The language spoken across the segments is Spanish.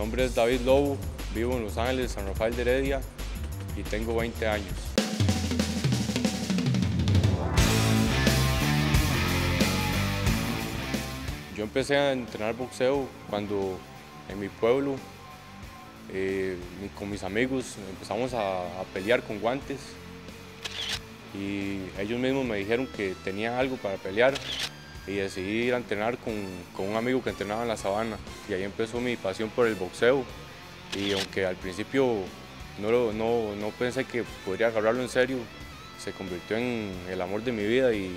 nombre es David Lobo, vivo en Los Ángeles, San Rafael de Heredia y tengo 20 años. Yo empecé a entrenar boxeo cuando en mi pueblo, eh, con mis amigos, empezamos a, pelear con guantes y ellos mismos me dijeron que tenía algo para pelear y decidí ir a entrenar con, un amigo que entrenaba en la sabana. Y ahí empezó mi pasión por el boxeo. Y aunque al principio no, no, pensé que podría agarrarlo en serio, se convirtió en el amor de mi vida y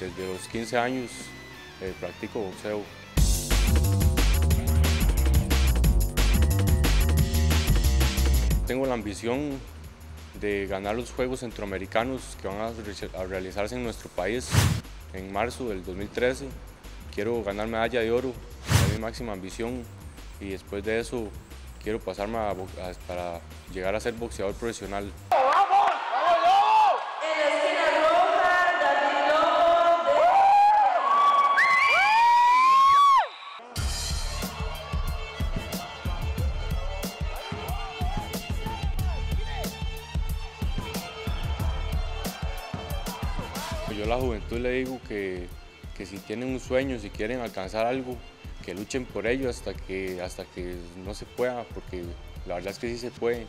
desde los 15 años eh, practico boxeo. Tengo la ambición de ganar los Juegos Centroamericanos que van a realizarse en nuestro país en marzo del 2013. Quiero ganar medalla de oro, es mi máxima ambición y después de eso quiero pasarme para llegar a ser boxeador profesional. Yo a la juventud le digo que, si tienen un sueño, si quieren alcanzar algo, que luchen por ello hasta que, hasta que no se pueda, porque la verdad es que sí se puede.